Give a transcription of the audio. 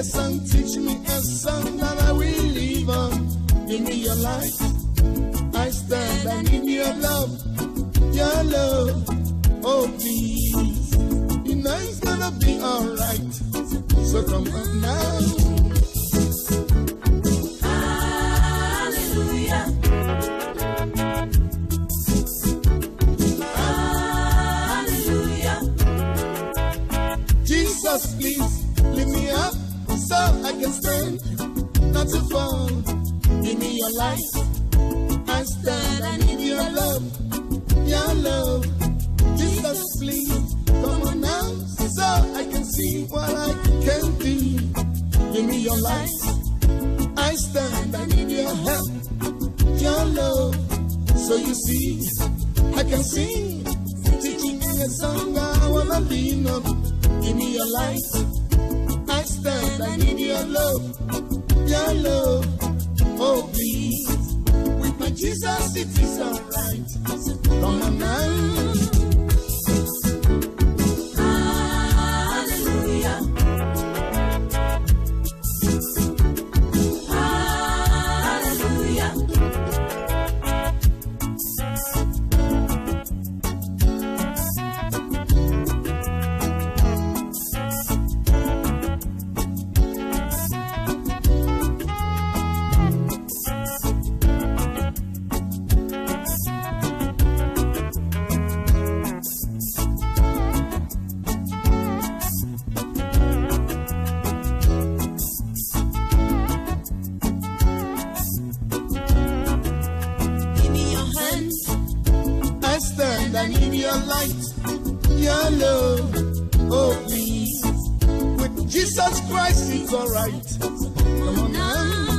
a song, teach me a song that I will live on. Give me your light. I stand, I need your love, your love. Oh, please. You know gonna be alright. So come on now. Jesus, please lift me up so I can stand, not to fall. Give me your light. I stand, I need your love, your love. Jesus, please come on now so I can see what I can do. Give me your light. I stand, I need your help, your love. So you see, I can sing, teaching me a song I wanna lean up. Give me your light. I stand, I need your love, your love. Oh, please. With my Jesus, it is alright. Come on now. your light, your love, oh please. With Jesus Christ, it's alright. Come on, now.